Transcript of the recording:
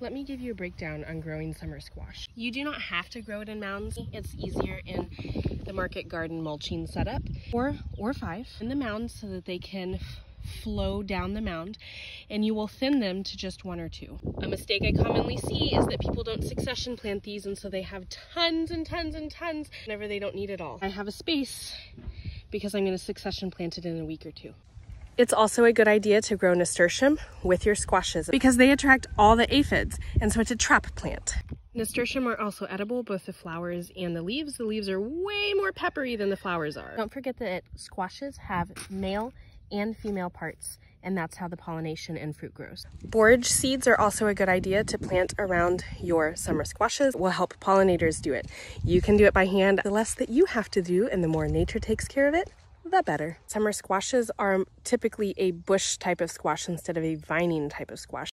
let me give you a breakdown on growing summer squash. You do not have to grow it in mounds. It's easier in the market garden mulching setup, or, or five in the mounds so that they can flow down the mound and you will thin them to just one or two. A mistake I commonly see is that people don't succession plant these and so they have tons and tons and tons whenever they don't need it all. I have a space because I'm going to succession plant it in a week or two. It's also a good idea to grow nasturtium with your squashes because they attract all the aphids and so it's a trap plant. Nasturtium are also edible, both the flowers and the leaves. The leaves are way more peppery than the flowers are. Don't forget that squashes have male and female parts and that's how the pollination and fruit grows. Borage seeds are also a good idea to plant around your summer squashes. It will help pollinators do it. You can do it by hand. The less that you have to do and the more nature takes care of it, the better. Summer squashes are typically a bush type of squash instead of a vining type of squash.